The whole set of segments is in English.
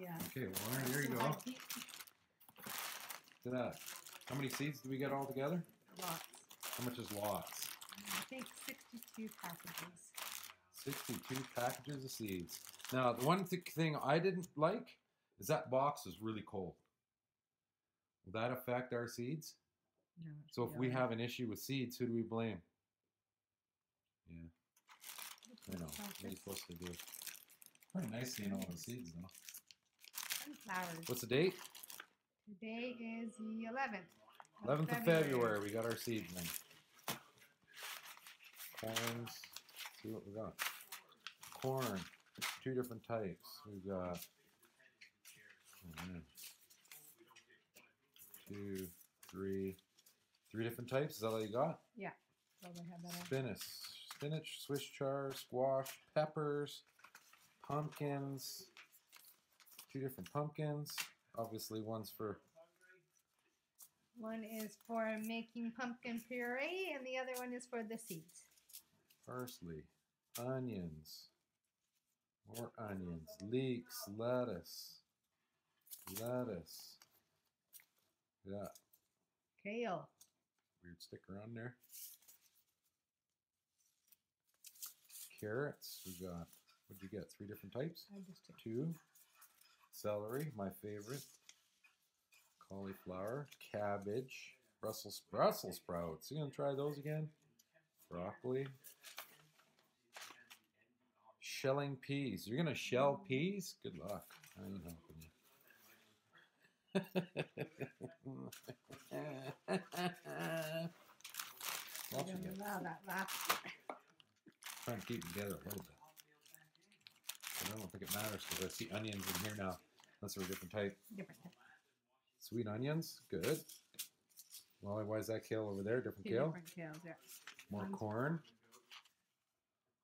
that's just the. Uh, Okay, Warren, here you go. Look at that. How many seeds do we get all together? Lots. How much is lots? I think 62 packages. 62 packages of seeds. Now, the one th- thing I didn't like is that box is really cold. Will that affect our seeds? No, So if we have an issue with seeds, who do we blame? Yeah. I know. What are you supposed to do? Pretty nice seeing all the seeds, though. Sunflowers. What's the date? Today is the 11th. 11th of February. We got our seeds in. Corns. See what we got. Corn. Two different types. We've got. man. Two, three, three different types. Is that all you got? So they have that. Spinach, spinach, Swiss chard, squash, peppers, pumpkins. Two different pumpkins. Obviously, one's for One is for making pumpkin puree, and the other one is for the seeds. parsley, onions, more onions, leeks, lettuce, lettuce. Yeah, Kale. weird sticker on there. Carrots, we got, what'd you get? Three different types? I just took Two. Celery, my favorite. Cauliflower, cabbage, Brussels Brussels sprouts. You gonna try those again? Broccoli. Shelling peas. You're gonna shell peas? Good luck. I ain't helping you. Trying to keep together a little bit. But I don't think it matters because I see onions in here now. Unless they're a different type. Different. type. Sweet onions, good. Well, why is that kale over there? Different Two kale. different kales, yeah. More One's- corn.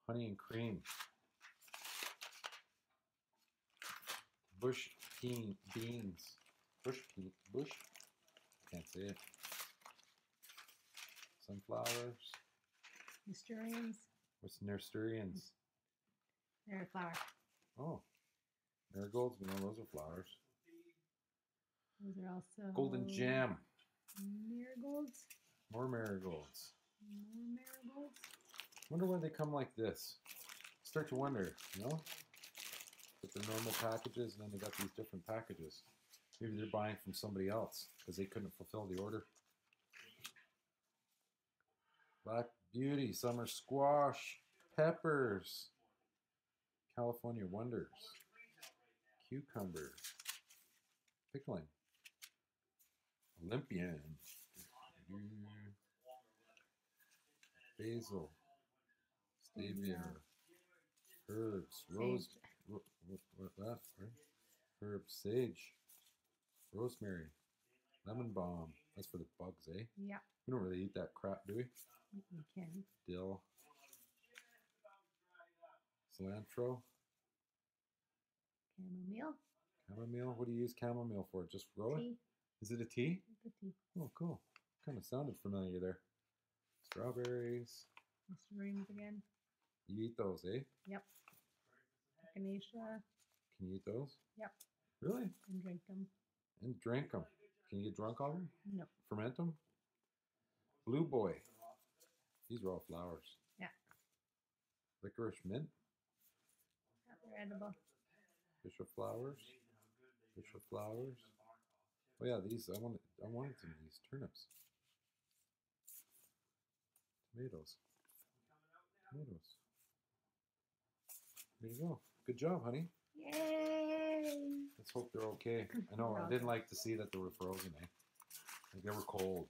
Honey and cream. Bush bean beans. Bush pea bush. Can't say it. Sunflowers. Mysterians. What's nasturtiums? They're a flower. Oh, marigolds. We know those are flowers. Those are also Golden gem. Marigolds. More marigolds. More marigolds. Wonder why they come like this. Start to wonder, you know? With the normal packages, and then they got these different packages. Maybe they're buying from somebody else because they couldn't fulfill the order. Black Beauty, Summer Squash, Peppers, California Wonders, Cucumber, Pickling, Olympian, Basil, stevia, herbs, rose, what, what that, right? Herbs, sage, rosemary, lemon balm. That's for the bugs, eh? Yeah, We don't really eat that crap, do we? you can. Dill, cilantro, Chamomile. chamomile. What do you use chamomile for? Just grow it? Tea. Is it a tea? The tea. Oh, cool. Kind of sounded familiar there. Strawberries. Mysterians again. You eat those, eh? Yep. Echinacea. Can you eat those? Yep. Really? And drink them. And drink them. Can you get drunk on them? No. Ferment them? Blue Boy. These are all flowers. Yeah. Licorice mint. They're edible. Fisher Flowers. Fisher Flowers. Oh yeah, these I wanted I wanted some of these turnips. Tomatoes. Tomatoes. There you go. Good job, honey. Yay! Let's hope they're okay. I know I didn't like to see that they were frozen, eh? Like they were cold.